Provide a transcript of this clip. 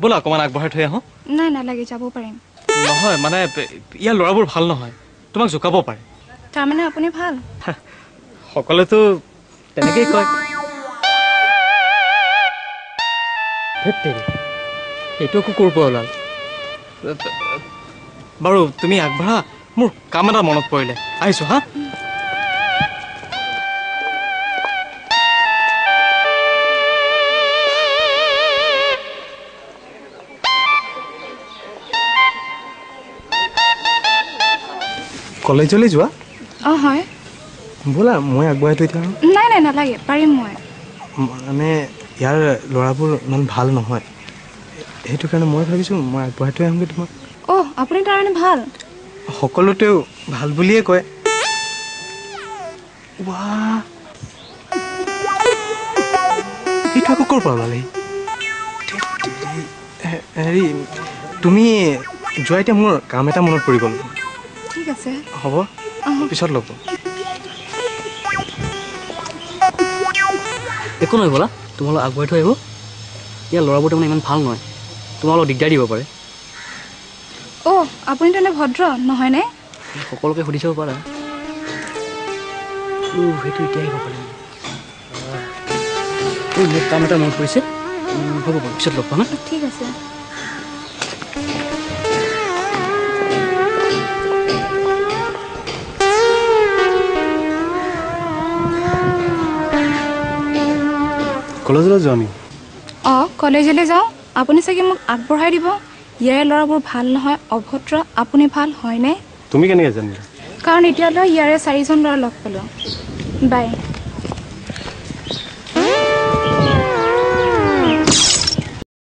ব'লা অকণমান আগবঢ়াই থৈ আহোঁ। নাই নালাগে যাব পাৰিম। নহয় মানে ইয়াৰ ল'ৰাবোৰ ভাল নহয়। তোমাক জোকাব পাৰে। তাৰমানে আপুনি ভাল? সকলোৱেতো তেনেকেই কয়। সেইটো আকৌ ক'ৰ পৰা ওলাল? বাৰু তুমি আগবাঢ়া। মোৰ কাম এটা মনত পৰিলে। আহিছোঁ হা? কলেজলৈ যোৱা? অঁ হয়। ব'লা মই আগবঢ়াই থৈ দিওঁ নাই নাই নালাগে পাৰিম মই। মানে ইয়াৰ ল'ৰাবোৰ ইমান ভাল নহয়। সেইটো কাৰণে মই ভাবিছোঁ মই আগবঢ়াই থৈ আহোঁগৈ তোমাক। অহ আপুনি তাৰমানে ভাল। সকলোতেও ভাল বুলিয়ে কয়। ৱাহ! এইটো আকৌ ক'ৰ পৰা তেৰি। হে- হেৰি তুমি যোৱা এতিয়া মোৰ কাম এটা মনত পৰি গ'ল। ঠিক আছে। হ'ব। পিছত লগ পাম। একো নহয় ব'লা তোমালোক আগুৱাই থৈ আহিব। ইয়াৰ ল'ৰাবোৰ তাৰমানে ইমান ভাল নহয়। তোমালোক দিগদাৰ দিব পাৰে। অ' আপুনি তেনে ভদ্ৰ নহয়নে সকলোকে সুধি চাব পাৰা। উহ, সেইটো এতিয়া আহিব পাৰিম এই মোৰ কাম এটা মনত পৰিছে। হ'ব বাৰু পিছত লগ পাম ঠিক আছে। কলেজলৈ যোৱা আমি। অঁ কলেজলৈ যাওঁ। আপুনি চাগে মোক আগবঢ়াই দিব। ইয়াৰে ল'ৰাবোৰ ভাল নহয় অভদ্ৰ। আপুনি ভাল হয়নে? তুমি কেনেকৈ জানিলা? কাৰণ এতিয়ালৈ ইয়াৰে চাৰিজন ল'ৰা লগ পালোঁ। বাই।